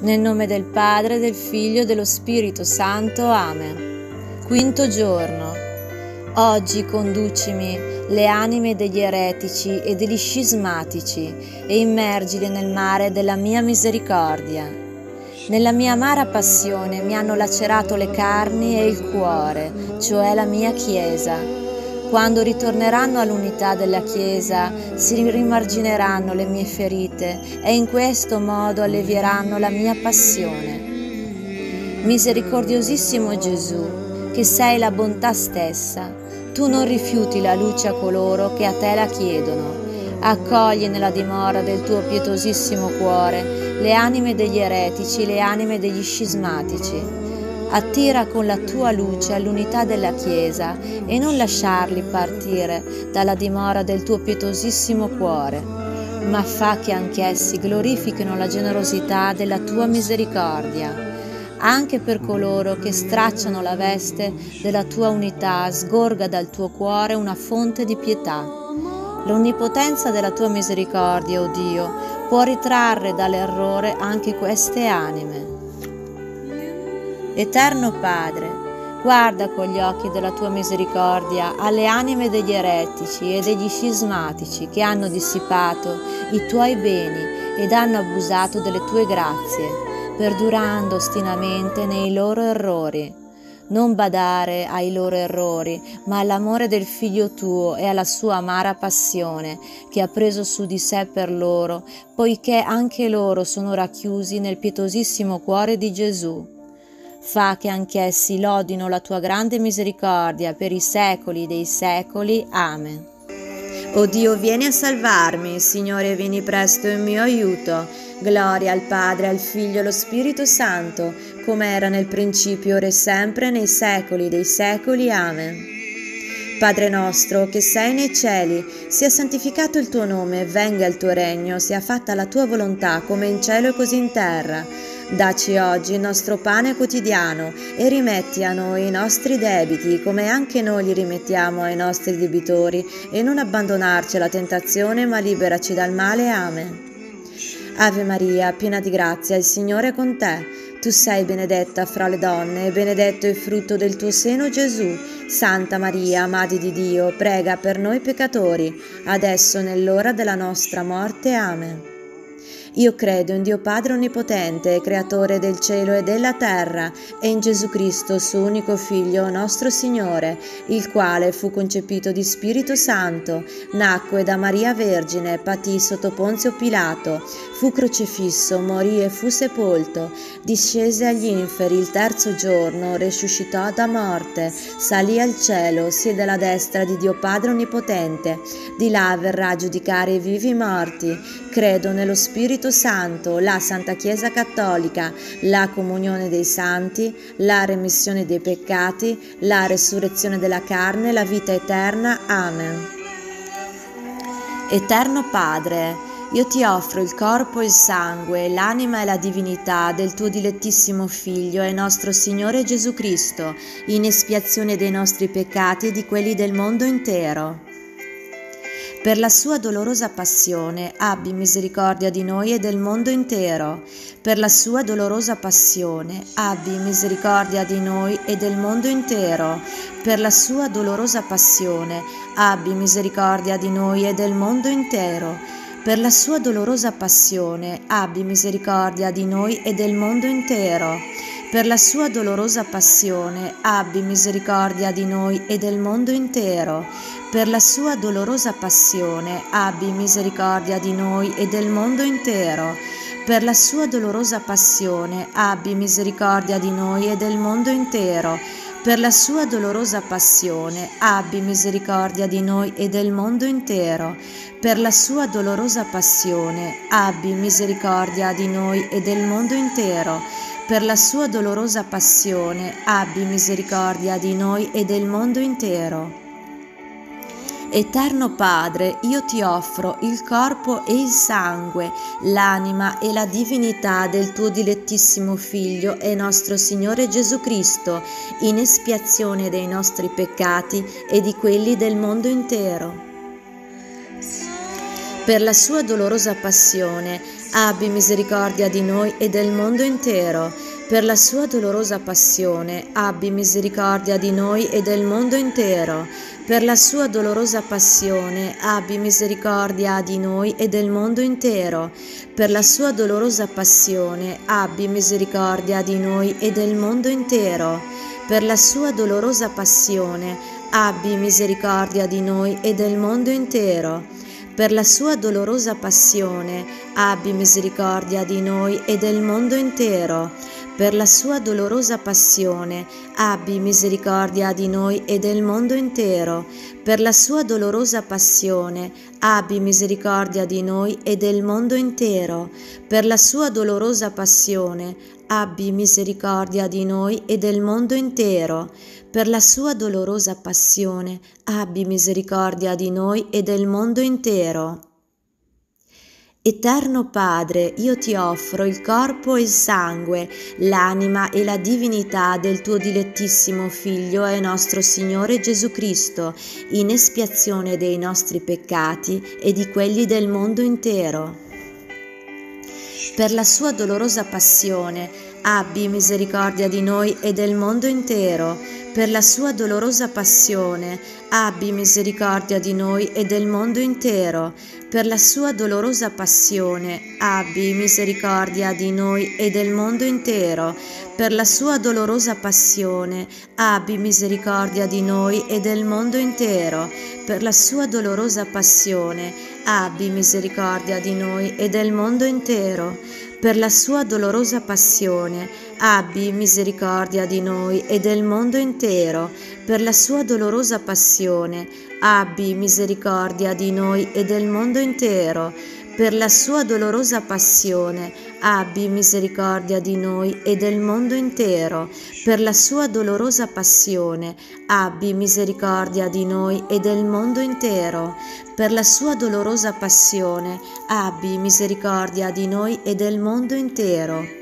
Nel nome del Padre, del Figlio e dello Spirito Santo. Amen. Quinto giorno. Oggi conducimi le anime degli eretici e degli scismatici e immergili nel mare della mia misericordia. Nella mia amara passione mi hanno lacerato le carni e il cuore, cioè la mia Chiesa quando ritorneranno all'unità della Chiesa, si rimargineranno le mie ferite e in questo modo allevieranno la mia passione. Misericordiosissimo Gesù, che sei la bontà stessa, tu non rifiuti la luce a coloro che a te la chiedono. Accogli nella dimora del tuo pietosissimo cuore le anime degli eretici, le anime degli scismatici Attira con la tua luce all'unità della Chiesa e non lasciarli partire dalla dimora del tuo pietosissimo cuore, ma fa che anch'essi glorifichino la generosità della tua misericordia. Anche per coloro che stracciano la veste della tua unità, sgorga dal tuo cuore una fonte di pietà. L'onnipotenza della tua misericordia, o oh Dio, può ritrarre dall'errore anche queste anime. Eterno Padre, guarda con gli occhi della tua misericordia alle anime degli eretici e degli scismatici che hanno dissipato i tuoi beni ed hanno abusato delle tue grazie, perdurando ostinamente nei loro errori. Non badare ai loro errori, ma all'amore del figlio tuo e alla sua amara passione che ha preso su di sé per loro, poiché anche loro sono racchiusi nel pietosissimo cuore di Gesù. Fa che anch'essi lodino la tua grande misericordia per i secoli dei secoli. Amen. O Dio, vieni a salvarmi, Signore, vieni presto in mio aiuto. Gloria al Padre, al Figlio e allo Spirito Santo, come era nel principio, ora e sempre, nei secoli dei secoli. Amen. Padre nostro, che sei nei cieli, sia santificato il tuo nome, venga il tuo regno, sia fatta la tua volontà, come in cielo e così in terra. Daci oggi il nostro pane quotidiano e rimetti a noi i nostri debiti come anche noi li rimettiamo ai nostri debitori e non abbandonarci alla tentazione ma liberaci dal male. Amen. Ave Maria, piena di grazia, il Signore è con te. Tu sei benedetta fra le donne e benedetto il frutto del tuo seno Gesù. Santa Maria, Madre di Dio, prega per noi peccatori, adesso nell'ora della nostra morte. Amen. Io credo in Dio Padre Onnipotente, Creatore del cielo e della terra, e in Gesù Cristo, suo unico Figlio, nostro Signore, il quale fu concepito di Spirito Santo, nacque da Maria Vergine, patì sotto Ponzio Pilato, fu crocifisso, morì e fu sepolto, discese agli inferi il terzo giorno, resuscitò da morte, salì al cielo, siede alla destra di Dio Padre Onnipotente, di là verrà a giudicare i vivi e i morti. Credo nello Spirito Santo, la Santa Chiesa Cattolica, la comunione dei santi, la remissione dei peccati, la resurrezione della carne, la vita eterna. Amen. Eterno Padre, io ti offro il corpo il sangue, l'anima e la divinità del tuo dilettissimo Figlio e nostro Signore Gesù Cristo, in espiazione dei nostri peccati e di quelli del mondo intero per la sua dolorosa passione abbi misericordia di noi e del mondo intero. Per la sua dolorosa passione abbi misericordia di noi e del mondo intero. Per la sua dolorosa passione abbi misericordia di noi e del mondo intero. Per la sua dolorosa passione abbi misericordia di noi e del mondo intero. Per la sua dolorosa passione abbi misericordia di noi e del mondo intero per la sua dolorosa passione abbi misericordia di noi e del mondo intero. Per la sua dolorosa passione abbi misericordia di noi e del mondo intero. Per la sua dolorosa passione abbi misericordia di noi e del mondo intero. Per la sua dolorosa passione abbi misericordia di noi e del mondo intero. Per la sua dolorosa passione abbi misericordia di noi e del mondo intero. Eterno Padre, io ti offro il corpo e il sangue, l'anima e la divinità del tuo dilettissimo Figlio e nostro Signore Gesù Cristo, in espiazione dei nostri peccati e di quelli del mondo intero per la sua dolorosa passione, abbi misericordia di noi e del mondo intero. Per la sua dolorosa passione, abbi misericordia di noi e del mondo intero. Per la sua dolorosa passione, abbi misericordia di noi e del mondo intero. Per la sua dolorosa passione, abbi misericordia di noi e del mondo intero. Per la sua dolorosa passione, abbi misericordia di noi e del mondo intero per la sua dolorosa passione, abbi misericordia di noi e del mondo intero. Per la sua dolorosa passione, abbi misericordia di noi e del mondo intero. Per la sua dolorosa passione, abbi misericordia di noi e del mondo intero. Per la sua dolorosa passione, abbi misericordia di noi e del mondo intero per la sua dolorosa passione, abbi misericordia di noi e del mondo intero. Eterno Padre, io ti offro il corpo e il sangue, l'anima e la divinità del tuo dilettissimo Figlio e nostro Signore Gesù Cristo, in espiazione dei nostri peccati e di quelli del mondo intero. Per la sua dolorosa passione, abbi misericordia di noi e del mondo intero per la sua dolorosa passione, abbi misericordia di noi e del mondo intero. Per la sua dolorosa passione, abbi misericordia di noi e del mondo intero. Per la sua dolorosa passione, abbi misericordia di noi e del mondo intero. Per la sua dolorosa passione, abbi misericordia di noi e del mondo intero per la sua dolorosa passione, abbi misericordia di noi e del mondo intero, per la sua dolorosa passione, abbi misericordia di noi e del mondo intero, per la sua dolorosa passione, abbi misericordia di noi e del mondo intero, per la sua dolorosa passione, abbi misericordia di noi e del mondo intero, per la sua dolorosa passione, abbi misericordia di noi e del mondo intero.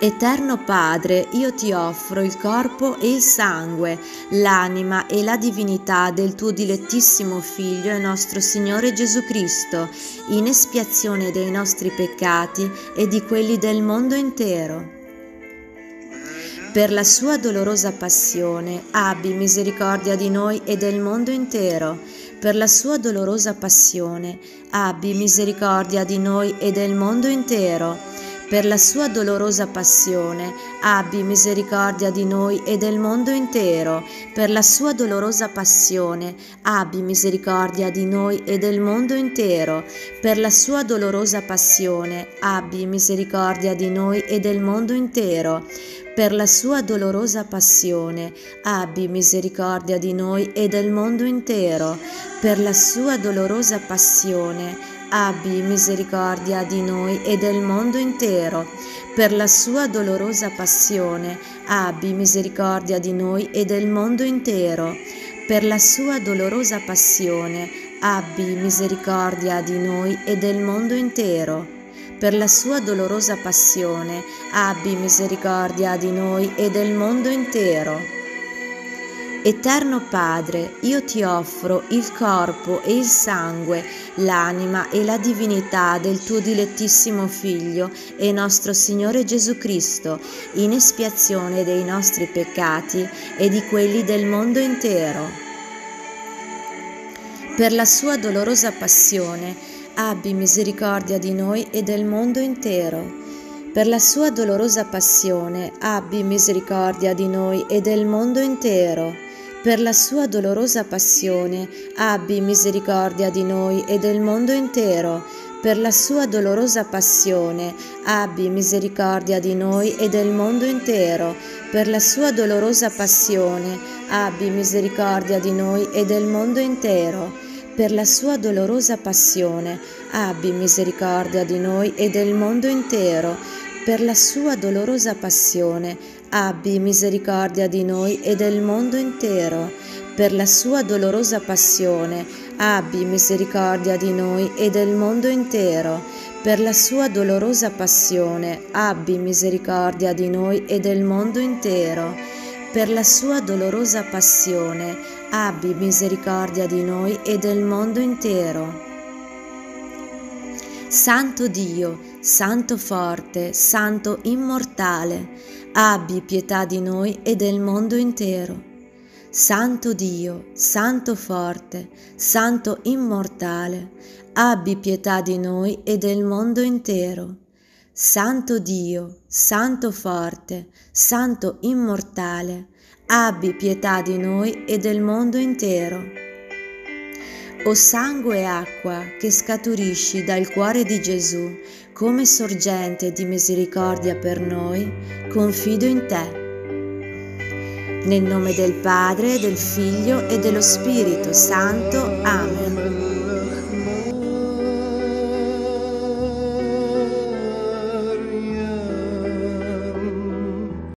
Eterno Padre, io ti offro il corpo e il sangue, l'anima e la divinità del tuo dilettissimo Figlio e nostro Signore Gesù Cristo, in espiazione dei nostri peccati e di quelli del mondo intero. Per la sua dolorosa passione, abbi misericordia di noi e del mondo intero. Per la sua dolorosa passione, abbi misericordia di noi e del mondo intero per la sua dolorosa passione, abbi misericordia di noi e del mondo intero. Per la sua dolorosa passione, abbi misericordia di noi e del mondo intero. Per la sua dolorosa passione, abbi misericordia di noi e del mondo intero. Per la sua dolorosa passione, abbi misericordia di noi e del mondo intero. Per la sua dolorosa passione, abbi misericordia di noi e del mondo intero. Per la sua dolorosa passione, abbi misericordia di noi e del mondo intero. Per la sua dolorosa passione, abbi misericordia di noi e del mondo intero. Per la sua dolorosa passione, abbi misericordia di noi e del mondo intero Eterno Padre, io ti offro il corpo e il sangue, l'anima e la divinità del tuo dilettissimo Figlio e nostro Signore Gesù Cristo, in espiazione dei nostri peccati e di quelli del mondo intero. Per la sua dolorosa passione, abbi misericordia di noi e del mondo intero. Per la sua dolorosa passione, abbi misericordia di noi e del mondo intero per la sua dolorosa passione, abbi misericordia di noi e del mondo intero. Per la sua dolorosa passione, abbi misericordia di noi e del mondo intero. Per la sua dolorosa passione, abbi misericordia di noi e del mondo intero. Per la sua dolorosa passione, abbi misericordia di noi e del mondo intero. Per la sua dolorosa passione, abbi misericordia di noi e del mondo intero. Per la sua dolorosa passione, abbi misericordia di noi e del mondo intero. Per la sua dolorosa passione, abbi misericordia di noi e del mondo intero. Per la sua dolorosa passione, abbi misericordia di noi e del mondo intero Santo Dio, Santo forte, Santo immortale, abbi pietà di noi e del mondo intero. Santo Dio, Santo forte, Santo immortale, abbi pietà di noi e del mondo intero. Santo Dio, Santo forte, Santo immortale, abbi pietà di noi e del mondo intero. O sangue e acqua che scaturisci dal cuore di Gesù come sorgente di misericordia per noi, confido in te. Nel nome del Padre, del Figlio e dello Spirito Santo. Amen.